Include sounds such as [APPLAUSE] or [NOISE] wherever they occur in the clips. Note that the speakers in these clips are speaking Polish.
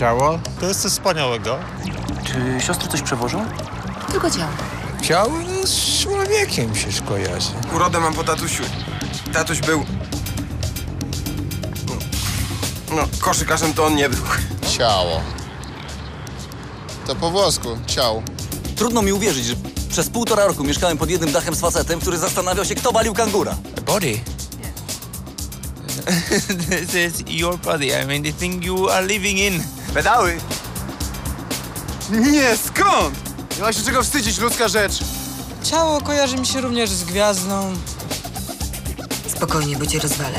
Ciało to jest coś wspaniałego. Czy siostry coś przewożą? Tylko ciało. Ciało no, z człowiekiem się kojarzy. Urodę mam po tatusiu. Tatuś był... No, koszykarzem to on nie był. Ciało. To po włosku, ciał. Trudno mi uwierzyć, że przez półtora roku mieszkałem pod jednym dachem z facetem, który zastanawiał się, kto walił kangura. body. [LAUGHS] this is your body. I mean, the thing you are living in. Pedały! Nie, skąd? Nie ma się czego wstydzić, ludzka rzecz. Ciało kojarzy mi się również z gwiazdą. Spokojnie, bo cię rozwalę.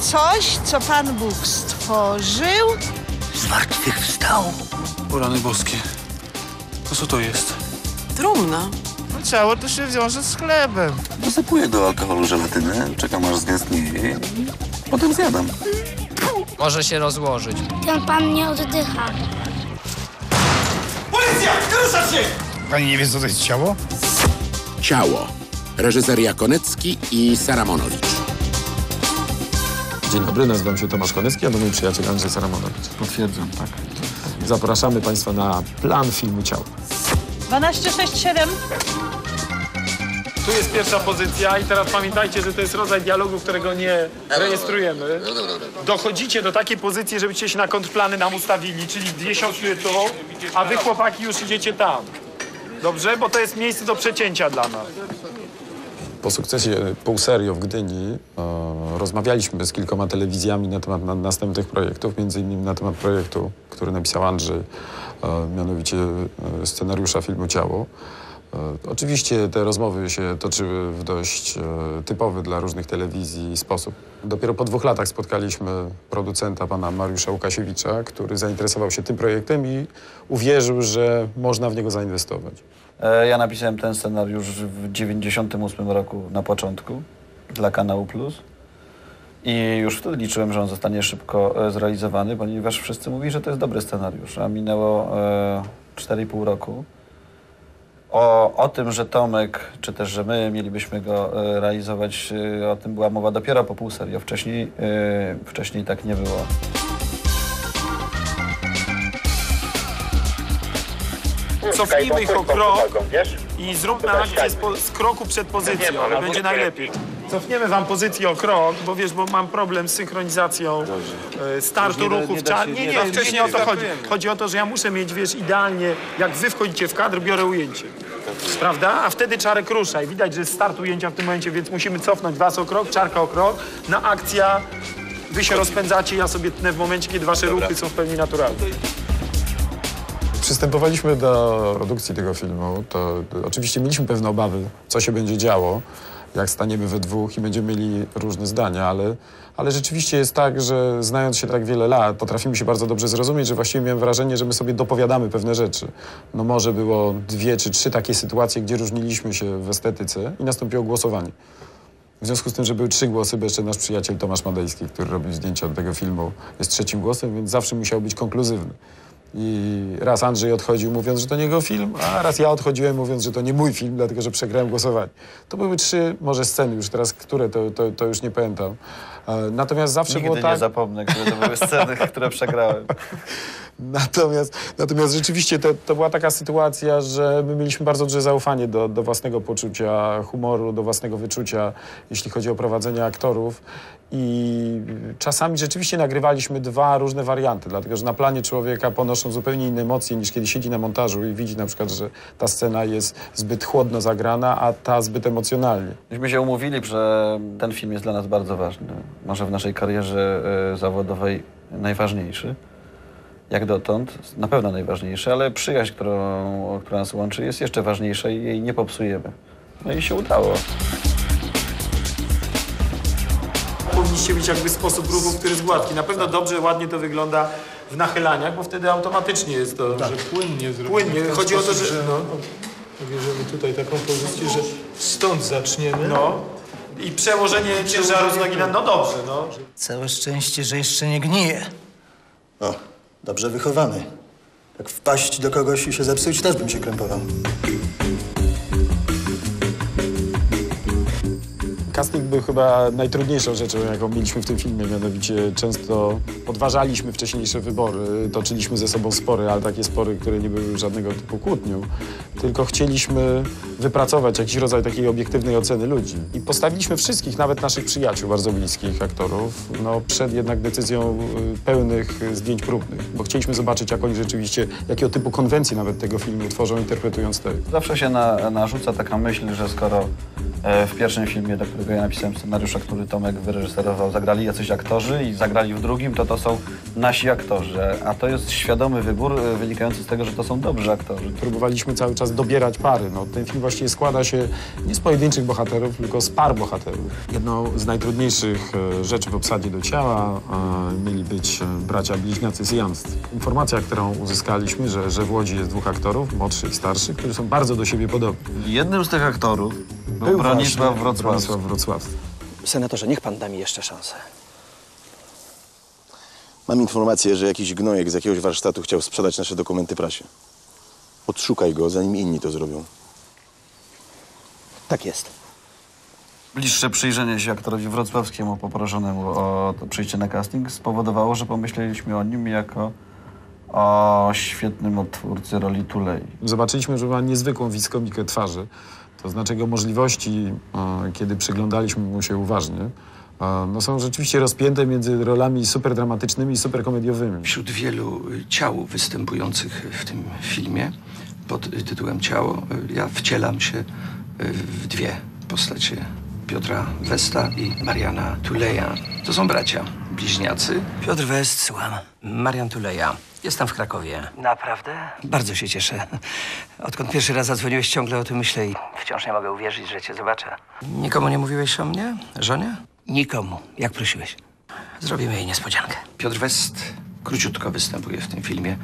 Coś, co Pan Bóg stworzył, Zmartwychwstał. O rany boskie. To co to jest? Trumna. No, ciało to się wiąże z chlebem. Dosypuję do alkoholu żelatynę, czekam aż zgęstnieje i potem zjadam. Może się rozłożyć. Ten pan nie oddycha. Pani nie wie, co to jest ciało? Ciało. Reżyseria Konecki i Saramonowicz. Dzień dobry, nazywam się Tomasz Konecki, a to mój przyjaciel Andrzej Saramonowicz. Potwierdzam, tak. Zapraszamy Państwa na plan filmu Ciało. 1267, Tu jest pierwsza pozycja i teraz pamiętajcie, że to jest rodzaj dialogu, którego nie rejestrujemy. Dochodzicie do takiej pozycji, żebyście się na kontrplany nam ustawili, czyli dwie siostry a wy chłopaki już idziecie tam. Dobrze? Bo to jest miejsce do przecięcia dla nas. Po sukcesie półserio w Gdyni e, rozmawialiśmy z kilkoma telewizjami na temat na, następnych projektów, między innymi na temat projektu, który napisał Andrzej, e, mianowicie e, scenariusza filmu Ciało. E, oczywiście te rozmowy się toczyły w dość e, typowy dla różnych telewizji sposób. Dopiero po dwóch latach spotkaliśmy producenta, pana Mariusza Łukasiewicza, który zainteresował się tym projektem i uwierzył, że można w niego zainwestować. E, Ja napisałem ten scenariusz w 98 roku na początku dla Kanału Plus. I już wtedy liczyłem, że on zostanie szybko zrealizowany, ponieważ wszyscy mówili, że to jest dobry scenariusz. A minęło e, 4,5 roku. O, o tym, że Tomek, czy też, że my mielibyśmy go e, realizować, e, o tym była mowa dopiero po półserio. Wcześniej, e, wcześniej tak nie było. Cofnijmy ich o krok i zróbmy akcję z, po, z kroku przed pozycją. Będzie najlepiej. Cofniemy wam pozycję o krok, bo wiesz, bo mam problem z synchronizacją e, startu ruchów. Cza- nie, nie, wcześniej o to chodzi. Chodzi o to, że ja muszę mieć, wiesz, idealnie, jak wy wchodzicie w kadr, biorę ujęcie. Prawda? A wtedy czarek rusza i widać, że jest start ujęcia w tym momencie, więc musimy cofnąć was o krok, czarka o krok. Na akcja wy się rozpędzacie, ja sobie tnę w momencie, kiedy wasze ruchy są w pełni naturalne. Przystępowaliśmy do produkcji tego filmu, to oczywiście mieliśmy pewne obawy, co się będzie działo, jak staniemy we dwóch i będziemy mieli różne zdania, ale, ale rzeczywiście jest tak, że znając się tak wiele lat, potrafimy się bardzo dobrze zrozumieć, że właściwie miałem wrażenie, że my sobie dopowiadamy pewne rzeczy. No może było dwie czy trzy takie sytuacje, gdzie różniliśmy się w estetyce i nastąpiło głosowanie. W związku z tym, że były trzy głosy, bo jeszcze nasz przyjaciel Tomasz Madejski, który robił zdjęcia do tego filmu, jest trzecim głosem, więc zawsze musiał być konkluzywny. I raz Andrzej odchodził mówiąc, że to nie jego film, a raz ja odchodziłem mówiąc, że to nie mój film, dlatego że przegrałem głosowanie. To były trzy może sceny już teraz, które to, to, to już nie pamiętam. E, Natomiast zawsze Nigdy było nie tak... zapomnę, które to były sceny, które przegrałem. [LAUGHS] Natomiast, natomiast rzeczywiście to, to była taka sytuacja, że my mieliśmy bardzo duże zaufanie do, do własnego poczucia humoru, do własnego wyczucia, jeśli chodzi o prowadzenie aktorów. I czasami rzeczywiście nagrywaliśmy dwa różne warianty, dlatego że na planie człowieka ponoszą zupełnie inne emocje niż kiedy siedzi na montażu i widzi na przykład, że ta scena jest zbyt chłodno zagrana, a ta zbyt emocjonalnie. Myśmy się umówili, że ten film jest dla nas bardzo ważny. Może w naszej karierze e, zawodowej najważniejszy. Jak dotąd, na pewno najważniejszy, ale przyjaźń, którą, która nas łączy, jest jeszcze ważniejsza i jej nie popsujemy. No i się udało. powinniście mieć jakby sposób ruchu, który jest gładki. Na pewno dobrze, ładnie to wygląda w nachylaniach, bo wtedy automatycznie jest to, że Płynnie zrobimy. płynnie. Chodzi o to, że... no, bierzemy tutaj taką pozycję, że stąd zaczniemy. No. I przełożenie ciężaru z nogi na... No dobrze, no. Całe szczęście, że jeszcze nie gnije. O, dobrze wychowany. Jak wpaść do kogoś i się zepsuć, też bym się krępował. Casting był chyba najtrudniejszą rzeczą, jaką mieliśmy w tym filmie, mianowicie często podważaliśmy wcześniejsze wybory, toczyliśmy ze sobą spory, ale takie spory, które nie były żadnego typu kłótnią, tylko chcieliśmy wypracować jakiś rodzaj takiej obiektywnej oceny ludzi. I postawiliśmy wszystkich, nawet naszych przyjaciół, bardzo bliskich aktorów, no, przed jednak decyzją y, pełnych y, zdjęć próbnych, bo chcieliśmy zobaczyć, jak oni rzeczywiście, jakiego typu konwencji nawet tego filmu tworzą, interpretując tekst. Zawsze się na, narzuca taka myśl, że skoro e, w pierwszym filmie, do którego ja napisałem scenariusza, który Tomek wyreżyserował, zagrali jacyś aktorzy i zagrali w drugim, to to są nasi aktorzy. A to jest świadomy wybór e, wynikający z tego, że to są dobrzy aktorzy. Próbowaliśmy cały czas dobierać pary. No, ten film właściwie składa się nie z pojedynczych bohaterów, tylko z par bohaterów. Jedną z najtrudniejszych e, rzeczy w obsadzie do ciała e, mieli być bracia bliźniacy Siamscy. Informacja, którą uzyskaliśmy, że, że w Łodzi jest dwóch aktorów, młodszy i starszy, którzy są bardzo do siebie podobni. Jednym z tych aktorów był, Był Bronisław Wrocławski. Bronisław Wrocławski. Senatorze, niech pan da mi jeszcze szansę. Mam informację, że jakiś gnojek z jakiegoś warsztatu chciał sprzedać nasze dokumenty prasie. Odszukaj go, zanim inni to zrobią. Tak jest. Bliższe przyjrzenie się aktorowi wrocławskiemu poproszonemu o to przyjście na casting spowodowało, że pomyśleliśmy o nim jako o świetnym odtwórcy roli Tulei. Zobaczyliśmy, że ma niezwykłą wiskomikę twarzy. To znaczy jego możliwości, e, kiedy przyglądaliśmy mu się uważnie, e, no są rzeczywiście rozpięte między rolami super dramatycznymi i super komediowymi. Wśród wielu y, ciał występujących w tym filmie pod tytułem Ciało, ja wcielam się w dwie postacie. Piotra Westa i Mariana Tuleja. To są bracia, bliźniacy. Piotr West, słucham. Marian Tuleja. Jestem w Krakowie. Naprawdę? Bardzo się cieszę. Odkąd pierwszy raz zadzwoniłeś, ciągle o tym myślę i wciąż nie mogę uwierzyć, że cię zobaczę. Nikomu nie mówiłeś o mnie? Żonie? Nikomu, jak prosiłeś. Zrobimy jej niespodziankę. Piotr West króciutko występuje w tym filmie,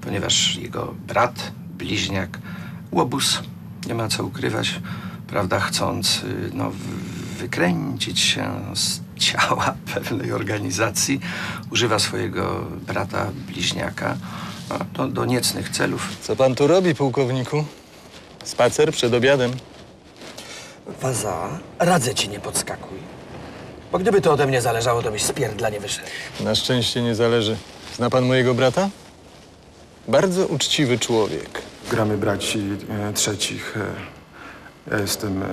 ponieważ jego brat, bliźniak, łobuz, nie ma co ukrywać, prawda, chcąc y, no, wykręcić się z ciała pewnej organizacji, używa swojego brata, bliźniaka no, do, do niecnych celów. Co pan tu robi, pułkowniku? Spacer przed obiadem. Waza, radzę ci nie podskakuj. Bo gdyby to ode mnie zależało, to byś spierdla nie wyszedł. Na szczęście nie zależy. Zna pan mojego brata? Bardzo uczciwy człowiek. Gramy braci e, trzecich. E, ja jestem e,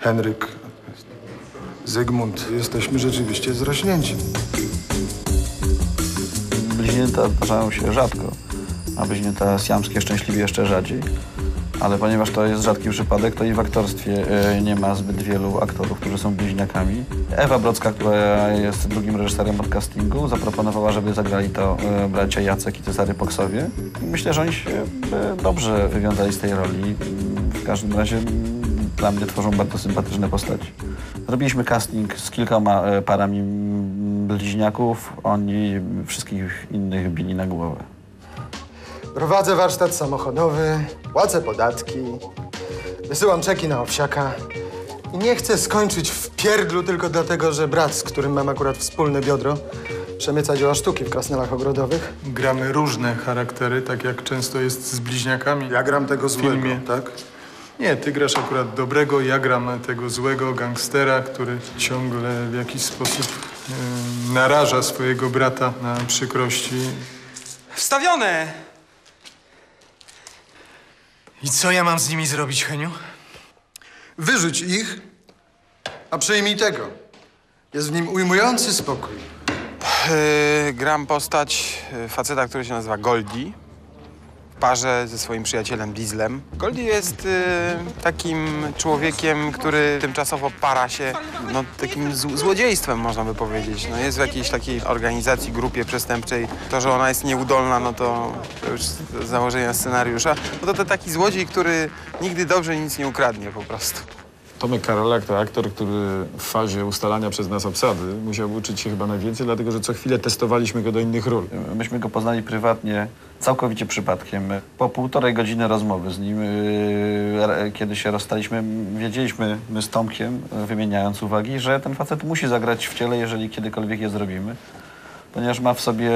Henryk, Zygmunt. Jesteśmy rzeczywiście zrośnięci. Bliźnięta zdarzają się rzadko, a bliźnięta siamskie szczęśliwie jeszcze rzadziej. Ale ponieważ to jest rzadki przypadek, to i w aktorstwie e, nie ma zbyt wielu aktorów, którzy są bliźniakami. Ewa Brocka, która jest drugim reżyserem od castingu, zaproponowała, żeby zagrali to e, bracia Jacek i Cezary Poksowie. Myślę, że oni się e, dobrze wywiązali z tej roli. W każdym razie mm, dla mnie tworzą bardzo sympatyczne postaci. Zrobiliśmy casting z kilkoma e, parami bliźniaków. Oni wszystkich innych bili na głowę. Prowadzę warsztat samochodowy, płacę podatki, wysyłam czeki na owsiaka i nie chcę skończyć w pierdlu tylko dlatego, że brat, z którym mam akurat wspólne biodro, przemyca dzieła sztuki w krasnelach ogrodowych. Gramy różne charaktery, tak jak często jest z bliźniakami. Ja gram tego złego, filmie. tak? Nie, ty grasz akurat dobrego, ja gram tego złego gangstera, który ciągle w jakiś sposób e, naraża swojego brata na przykrości. Wstawione! I co ja mam z nimi zrobić, Heniu? Wyrzuć ich, a przejmij tego. Jest w nim ujmujący spokój. Yy, gram postać yy, faceta, który się nazywa Goldi. Parze ze swoim przyjacielem Dieslem. Goldi jest yy, takim człowiekiem, który tymczasowo para się no, takim zł- złodziejstwem, można by powiedzieć. No, jest w jakiejś takiej organizacji, grupie przestępczej. To, że ona jest nieudolna, no to, to już z założenia scenariusza. No to, to taki złodziej, który nigdy dobrze nic nie ukradnie po prostu. Tomek Karolak to aktor, który w fazie ustalania przez nas obsady musiał uczyć się chyba najwięcej, dlatego że co chwilę testowaliśmy go do innych ról. Myśmy go poznali prywatnie, całkowicie przypadkiem. Po półtorej godziny rozmowy z nim, yy, kiedy się rozstaliśmy, wiedzieliśmy my z Tomkiem, yy, wymieniając uwagi, że ten facet musi zagrać w ciele, jeżeli kiedykolwiek je zrobimy. Ponieważ ma w sobie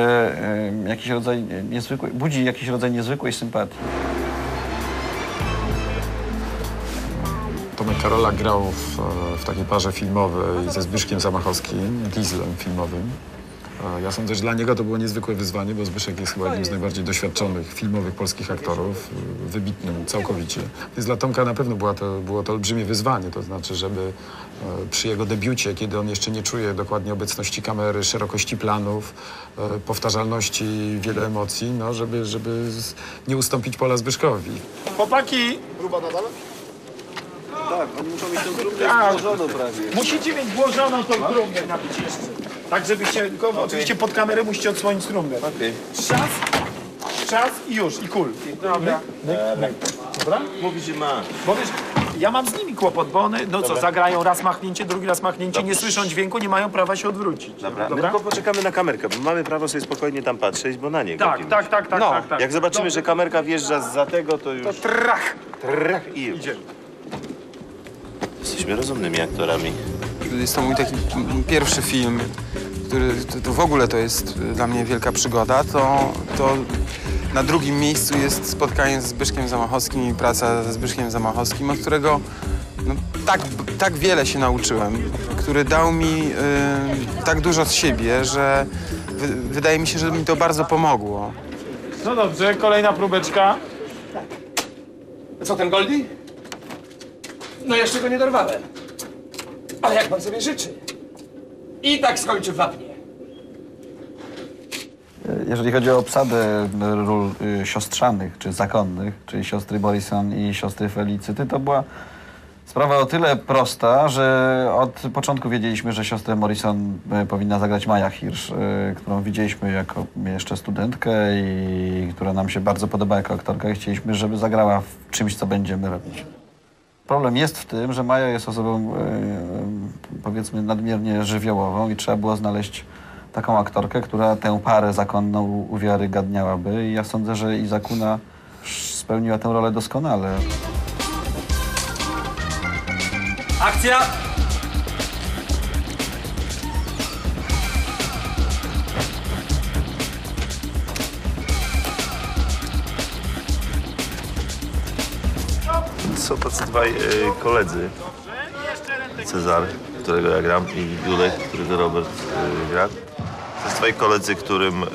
yy, jakiś rodzaj niezwykłej, budzi jakiś rodzaj niezwykłej sympatii. Tomek Karola grał w, w takiej parze filmowej ze Zbyszkiem Zamachowskim, Dieslem filmowym. Ja sądzę, że dla niego to było niezwykłe wyzwanie, bo Zbyszek jest chyba jednym z najbardziej doświadczonych filmowych polskich aktorów, wybitnym całkowicie. Więc dla Tomka na pewno była to, było to olbrzymie wyzwanie, to znaczy, żeby e, przy jego debiucie, kiedy on jeszcze nie czuje dokładnie obecności kamery, szerokości planów, e, powtarzalności, wiele emocji, no, żeby, żeby nie ustąpić pola Zbyszkowi. Chłopaki! Próba nadal? Tak, oni muszą mieć tą trumnę włożoną prawie. Musicie mieć włożoną tą trumnę nabić jeszcze. Tak, żebyście, tylko oczywiście pod kamerę musicie odsłonić trumnę. Czas, czas i już, i kul. Dobra. Dobra? Mówi, że ma. Bo wiesz, ja mam z nimi kłopot, bo one, no co, Dobra. zagrają raz machnięcie, drugi raz machnięcie, nie słyszą dźwięku, nie mają prawa się odwrócić. Dobra, my tylko poczekamy na kamerkę, bo mamy prawo sobie spokojnie tam patrzeć, bo na niego. Tak, tak, tak, tak, no, tak, tak. Jak zobaczymy, Dobrze. że kamerka wjeżdża za tego, to już... To trach! Trach i już. Jesteśmy rozumnymi aktorami. Jest to mój taki m, pierwszy film, który to, to w ogóle to jest y, dla mnie wielka przygoda. To, to na drugim miejscu jest spotkanie z Zbyszkiem Zamachowskim i praca ze Zbyszkiem Zamachowskim, od którego no, tak, tak wiele się nauczyłem, który dał mi y, tak dużo z siebie, że wy, wydaje mi się, że mi to bardzo pomogło. No dobrze, kolejna próbeczka. Co ten Goldie? No jeszcze go nie dorwałem. Ale jak pan sobie życzy. I tak skończy w wapnie. Jeżeli chodzi o obsadę ról y, siostrzanych czy zakonnych, czyli siostry Morrison i siostry Felicyty, to była sprawa o tyle prosta, że od początku wiedzieliśmy, że siostrę Morrison y, powinna zagrać Maja Hirsch, y, którą widzieliśmy jako jeszcze studentkę i która nam się bardzo podoba jako aktorka i chcieliśmy, żeby zagrała w czymś, co będziemy robić. Problem jest w tym, że Maja jest osobą, y, powiedzmy, nadmiernie żywiołową i trzeba było znaleźć taką aktorkę, która tę parę zakonną uwiarygadniałaby. I ja sądzę, że Izakuna spełniła tę rolę doskonale. Akcja! Są tacy dwaj e, koledzy. Cezar, którego ja gram, i Julek, którego Robert e, gra. To są dwaj koledzy, którym e,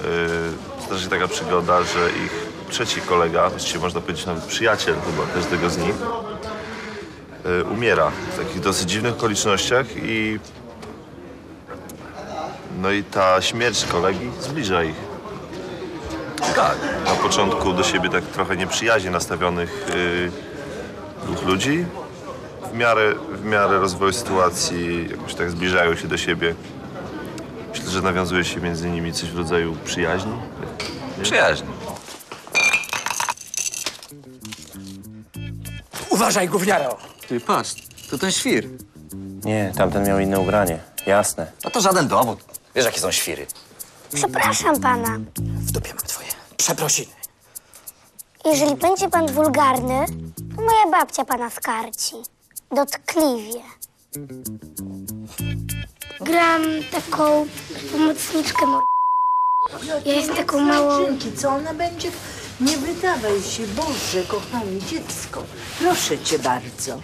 zdarzy się taka przygoda, że ich trzeci kolega, właściwie można powiedzieć nawet przyjaciel chyba każdego z nich, umiera w takich dosyć dziwnych okolicznościach i no i ta śmierć kolegi zbliża ich. Tak. Na początku do siebie tak trochę nieprzyjaźnie nastawionych y, dwóch ludzi. W miarę, w miarę rozwoju sytuacji jakoś tak zbliżają się do siebie. Myślę, że nawiązuje się między nimi coś w rodzaju przyjaźni. Przyjaźni. Uważaj, gówniaro! Ty patrz, to ten świr. Nie, tamten miał inne ubranie. Jasne. No to żaden dowód. Wiesz, jakie są świry. Przepraszam pana. W dupie mam twoje. Przeprosiny. Jeżeli będzie pan wulgarny, to moja babcia pana skarci. Dotkliwie. Gram taką pomocniczkę mor... Ja jestem taką małą... Dzięki, co ona będzie? Nie wydawaj się, Boże, kochanie dziecko. Proszę cię bardzo.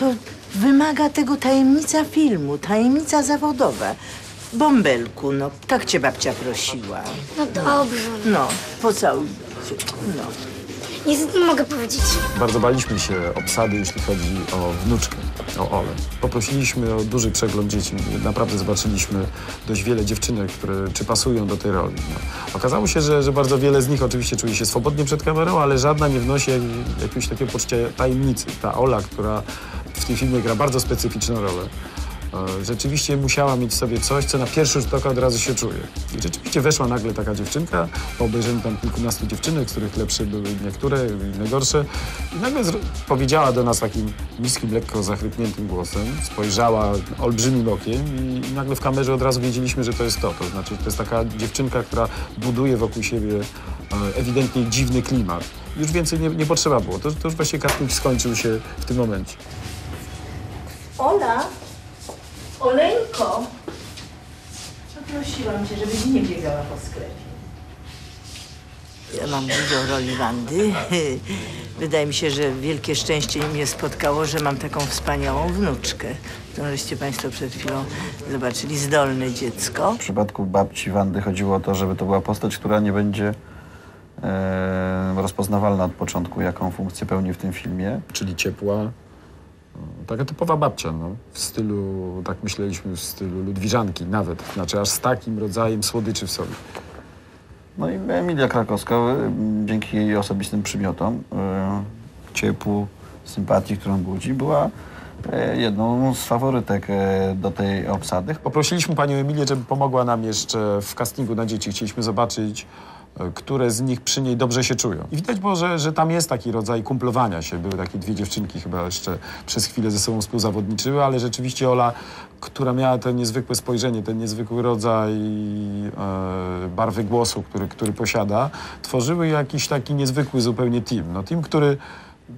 To wymaga tego tajemnica filmu, tajemnica zawodowa. Bąbelku, no, tak cię babcia prosiła. No dobrze. No, pocałuj no. Nic nie mogę powiedzieć. Bardzo baliśmy się obsady, jeśli chodzi o wnuczkę, o Olę. Poprosiliśmy o duży przegląd dzieci. Naprawdę zobaczyliśmy dość wiele dziewczynek, które czy pasują do tej roli. No. Okazało się, że, że bardzo wiele z nich oczywiście czuje się swobodnie przed kamerą, ale żadna nie wnosi jak, jakiegoś takiego poczucia tajemnicy. Ta Ola, która w tym filmie gra bardzo specyficzną rolę. Rzeczywiście musiała mieć sobie coś, co na pierwszy rzut oka od razu się czuje. I rzeczywiście weszła nagle taka dziewczynka, po obejrzeniu tam kilkunastu dziewczynek, z których lepsze były niektóre, inne gorsze. I nagle powiedziała do nas takim niskim, lekko zachrypniętym głosem, spojrzała olbrzymim okiem i, i nagle w kamerze od razu wiedzieliśmy, że to jest to. To znaczy, to jest taka dziewczynka, która buduje wokół siebie e, ewidentnie dziwny klimat. Już więcej nie, nie potrzeba było. To, to już właśnie casting skończył się w tym momencie. Ola, Oleńko, poprosiłam cię, żebyś nie biegała po sklepie. Ja mam dużo roli Wandy. Wydaje mi się, że wielkie szczęście mnie spotkało, że mam taką wspaniałą wnuczkę, którą żeście Państwo przed chwilą zobaczyli. Zdolne dziecko. W przypadku babci Wandy chodziło o to, żeby to była postać, która nie będzie e, rozpoznawalna od początku, jaką funkcję pełni w tym filmie. Czyli ciepła, taka typowa babcia, no. W stylu, tak myśleliśmy, w stylu Ludwiżanki nawet. Znaczy aż z takim rodzajem słodyczy w sobie. No i Emilia Krakowska, e, dzięki jej osobistym przymiotom, e, ciepłu, sympatii, którą budzi, była e, jedną z faworytek do tej obsady. Poprosiliśmy panią Emilię, żeby pomogła nam jeszcze w castingu na dzieci. Chcieliśmy zobaczyć, które z nich przy niej dobrze się czują. I widać było, że, że tam jest taki rodzaj kumplowania się. Były takie dwie dziewczynki chyba jeszcze przez chwilę ze sobą współzawodniczyły, ale rzeczywiście Ola, która miała to niezwykłe spojrzenie, ten niezwykły rodzaj e, barwy głosu, który, który posiada, tworzyły jakiś taki niezwykły zupełnie team. No team, który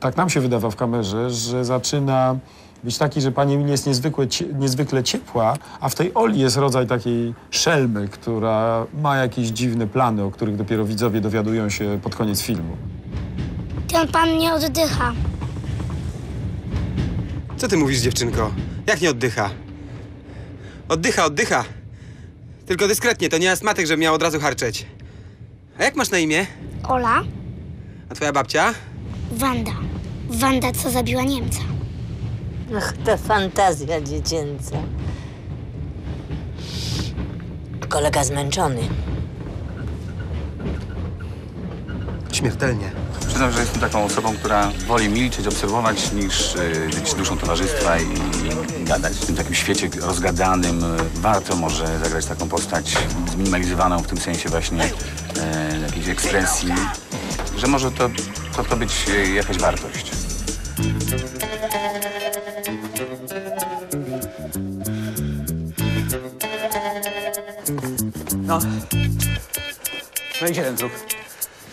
tak nam się wydawał w kamerze, że zaczyna być taki, że pani Emilia jest niezwykle, niezwykle ciepła, a w tej Oli jest rodzaj takiej szelmy, która ma jakieś dziwne plany, o których dopiero widzowie dowiadują się pod koniec filmu. Ten pan nie oddycha. Co ty mówisz, dziewczynko? Jak nie oddycha? Oddycha, oddycha. Tylko dyskretnie, to nie astmatyk, żeby miał od razu harczeć. A jak masz na imię? Ola, A twoja babcia? Wanda. Wanda, co zabiła Niemca. Ach, ta fantazja dziecięca. Kolega zmęczony. Śmiertelnie. Przyznam, że jestem taką osobą, która woli milczeć, obserwować, niż y, być duszą towarzystwa i, i gadać. W tym takim świecie rozgadanym warto może zagrać taką postać zminimalizowaną w tym sensie właśnie y, jakiejś ekspresji, że może to, to, to być y, jakaś wartość. No. No i gdzie ten trup?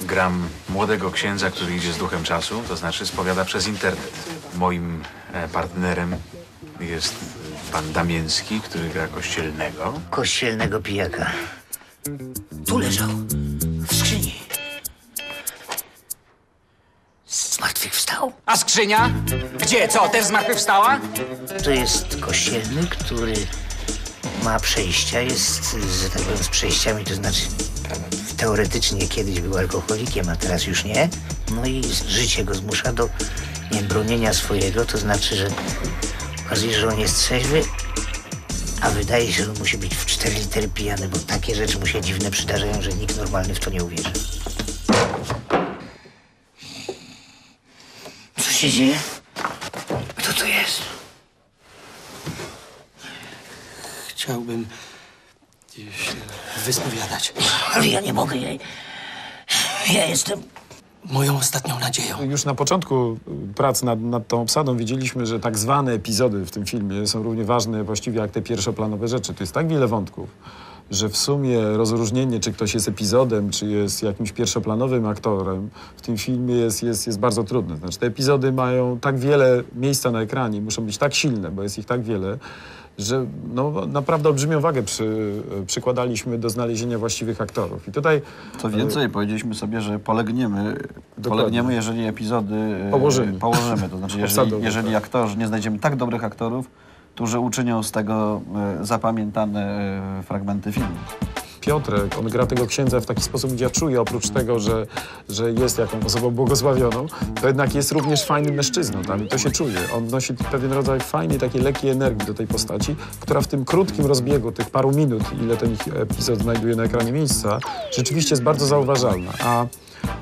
Gram młodego księdza, który idzie z duchem czasu, to znaczy spowiada przez internet. Moim e, partnerem jest pan Damiński, który gra kościelnego. Kościelnego pijaka. Tu leżał. W skrzyni. Zmartwychwstał. A skrzynia? Gdzie? Co, też zmartwychwstała? To jest kościelny, który ma przejścia, jest, że tak powiem, z przejściami, to znaczy teoretycznie kiedyś był alkoholikiem, a teraz już nie. No i życie go zmusza do nie, bronienia swojego, to znaczy, że okazuje że on jest trzeźwy, a wydaje się, że on musi być w cztery litery pijany, bo takie rzeczy mu się dziwne przydarzają, że nikt normalny w to nie uwierzy. Co się dzieje? Kto to jest? Chciałbym się wyspowiadać. Ale ja nie mogę, ja, ja jestem Moją ostatnią nadzieją. Już na początku prac nad, nad tą obsadą widzieliśmy, że tak zwane epizody w tym filmie są równie ważne właściwie jak te pierwszoplanowe rzeczy. Tu jest tak wiele wątków, że w sumie rozróżnienie, czy ktoś jest epizodem, czy jest jakimś pierwszoplanowym aktorem, w tym filmie jest, jest, jest bardzo trudne. Znaczy te epizody mają tak wiele miejsca na ekranie, muszą być tak silne, bo jest ich tak wiele, że no, naprawdę olbrzymią wagę przy, przykładaliśmy do znalezienia właściwych aktorów. I tutaj Co więcej, powiedzieliśmy sobie, że polegniemy, polegniemy jeżeli epizody e, Położymy. położymy. To znaczy, [LAUGHS] jeżeli, jeżeli aktorzy, nie znajdziemy tak dobrych aktorów, którzy uczynią z tego e, zapamiętane e, fragmenty filmu. Piotrek, on gra tego księdza w taki sposób, gdzie ja czuję, oprócz tego, że, że jest jakąś osobą błogosławioną, to jednak jest również fajnym mężczyzną. Tam, I to się czuje. On nosi pewien rodzaj fajnej, takiej lekkiej energii do tej postaci, która w tym krótkim rozbiegu, tych paru minut, ile ten epizod znajduje na ekranie miejsca, rzeczywiście jest bardzo zauważalna. A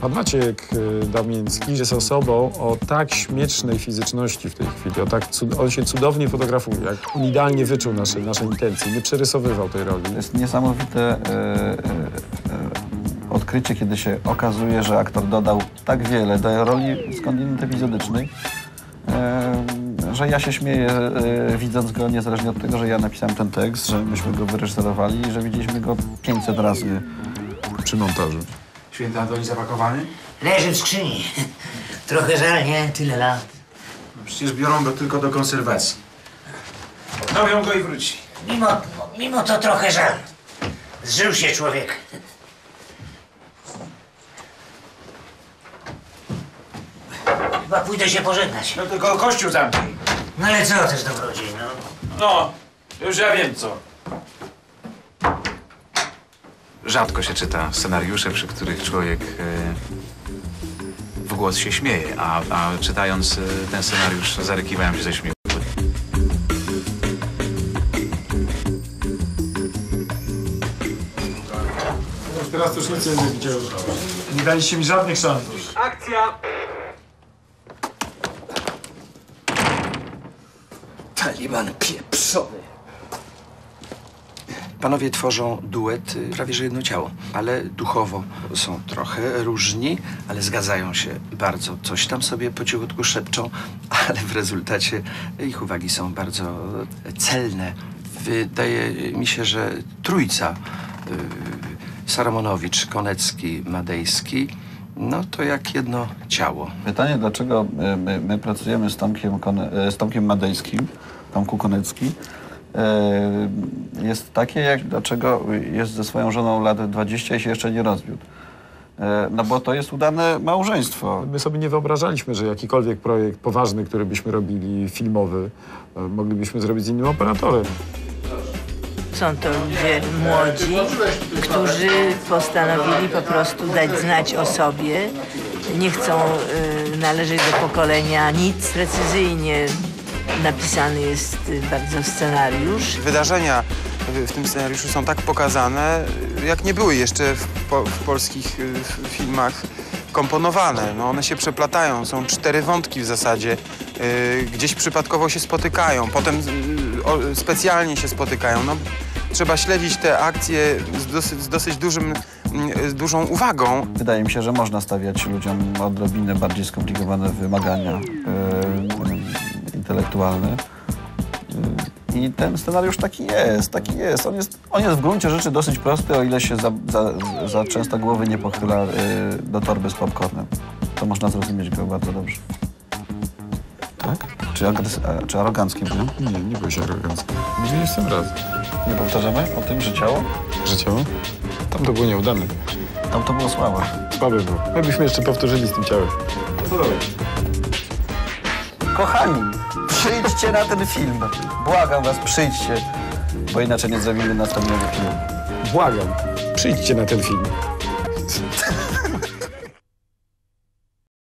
Pan Maciek y, Damiński jest osobą o tak śmiesznej fizyczności w tej chwili, o tak on się cudownie fotografuje, jak on idealnie wyczuł nasze, nasze intencje, nie przerysowywał tej roli. To jest niesamowite e, e, e, odkrycie, kiedy się okazuje, że aktor dodał tak wiele do roli skądinąd epizodycznej, że ja się śmieję, widząc go, niezależnie od tego, że ja napisałem ten tekst, że myśmy go wyreżyserowali i że widzieliśmy go 500 razy przy montażu. Święty Antoni zapakowany? Leży w skrzyni. Trochę żal, nie? Tyle lat. Przecież biorą go tylko do konserwacji. Odnowią go i wróci. Mimo, mimo to trochę żal. Zżył się człowiek. Chyba pójdę się pożegnać. No tylko kościół zamknij. No ale co też dobrodziej, no. No, już ja wiem co. Rzadko się czyta scenariusze, przy których człowiek e, w głos się śmieje, a, a czytając e, ten scenariusz zarykiwałem się ze śmiechu. Teraz to już nic nie będę widział. Nie daliście mi żadnych szans. Akcja! Taliban pieprzony. Panowie tworzą duet prawie że jedno ciało, ale duchowo są trochę różni, ale zgadzają się bardzo. Coś tam sobie po cichutku szepczą, [LAUGHS] ale w rezultacie ich uwagi są bardzo celne. Wydaje mi się, że trójca y, Saramonowicz, Konecki, Madejski, no to jak jedno ciało. Pytanie, dlaczego y, my, my pracujemy z Tomkiem, y, z Tomkiem Madejskim, Tomku Konecki, jest takie, jak dlaczego jest ze swoją żoną lat 20 i się jeszcze nie rozwiódł. Y, No bo to jest udane małżeństwo. My sobie nie wyobrażaliśmy, że jakikolwiek projekt poważny, który byśmy robili, filmowy, e, moglibyśmy zrobić z innym operatorem. Są to ludzie młodzi, którzy postanowili po prostu dać znać o sobie. Nie chcą y, należeć do pokolenia nic. Precyzyjnie napisany jest bardzo scenariusz. Wydarzenia w, tym scenariuszu są tak pokazane, jak nie były jeszcze w, po, w polskich y, filmach komponowane. No one się przeplatają, są cztery wątki w zasadzie. Y, gdzieś przypadkowo się spotykają, potem y, specjalnie się spotykają. No, trzeba śledzić te akcje z dosyć, z dosyć dużym, z dużą uwagą. Wydaje mi się, że można stawiać ludziom odrobinę bardziej skomplikowane wymagania y, intelektualne. Y, I ten scenariusz taki jest, taki jest. On jest, on jest w gruncie rzeczy dosyć prosty, o ile się za, za, za często głowy nie pochyla y, do torby z popcornem. To można zrozumieć go bardzo dobrze. Tak? Czy, agres, czy arogancki byłem? Nie, nie byłeś arogancki. Jestem raz. Nie powtarzamy o tym, że ciało? Że ciało? Tam to było nieudane. Tam to było słabe. Słabe było. My byśmy jeszcze powtórzyli z tym ciałem. Co? Kochani, przyjdźcie na ten film. Błagam was, przyjdźcie, bo inaczej nie zrobimy następnego filmu. Błagam, przyjdźcie na ten film.